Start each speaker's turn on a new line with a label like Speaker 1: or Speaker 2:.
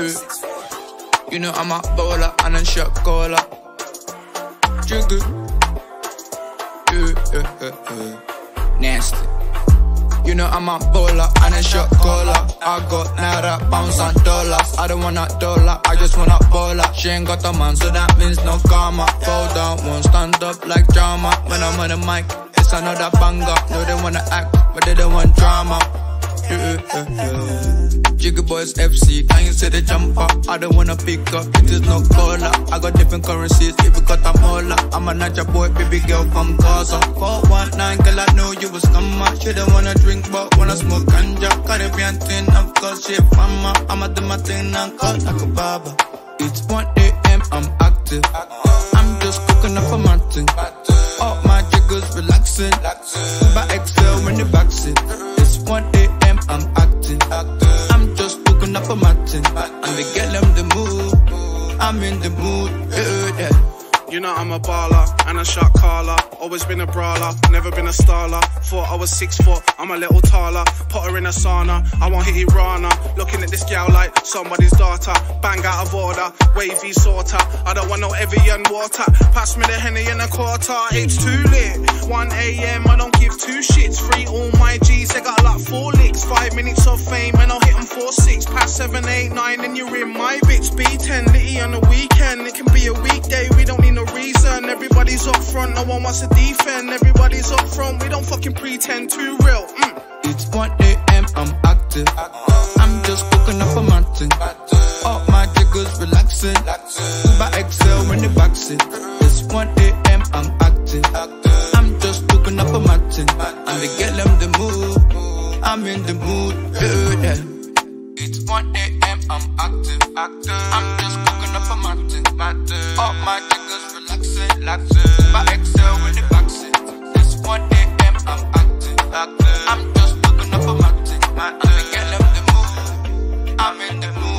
Speaker 1: You know I'm a bowler and a shot caller. Yeah, yeah, yeah, yeah. Nasty. You know I'm a bowler and a shot caller. I got naira, pounds and dollars. I don't want a dollar, I just want a baller. She ain't got a man, so that means no karma. Fall down, won't stand up like drama. When I'm on the mic, it's another banger. No, they wanna act, but they don't want drama. Yeah, yeah, yeah. Jiggy Boys FC, can you say the jumper? I don't wanna pick up, it is no caller. I got different currencies, if you got a molar. I'm a Naija boy, baby girl from Gaza. 419, girl, I know you was scammer. She don't wanna drink, but wanna smoke ganja. Caribbean thing, of course, she a farmer. I'ma do my thing and cut like a barber. It's 1 a.m., I'm active. I'm just cooking up a mountain. All my jiggers relaxing. Up a mountain. And the girl, I'm the mood. I'm in the mood. Yeah, yeah.
Speaker 2: You know I'm a baller and a shot caller. Always been a brawler, never been a starler. Thought I was six foot, I'm a little taller. Put her in a sauna, I won't hit it Rana. Looking at this gal like somebody's daughter. Bang out of order, wavy sorter. I don't want no Evian water. Pass me the Henny in a quarter, it's too lit. 1 a.m., I don't give two shits. Free all my G's, they got like four licks. Five minutes of fame Eight, nine, and you're in my bitch. B10, litty on the weekend. It can be a weekday, we don't need no reason. Everybody's up front, no one wants to defend. Everybody's up front, we don't fucking pretend too real. Mm.
Speaker 1: It's 1 a.m., I'm active. I'm just cooking up a mountain. All my jiggers relaxing. Uber XL when the backseat. It's 1 a.m., I'm active. I'm just cooking up a mountain. And the girl, I'm the mood. I'm in the mood. Yeah, yeah. 1 a.m. I'm active, active. I'm just cooking up a mountain, mountain. All my niggas relaxing, relaxing. Uber XL with the boxing. It's 1 a.m. I'm active, active. I'm just cooking up a mountain, mountain. I'm in the mood. I'm in the mood.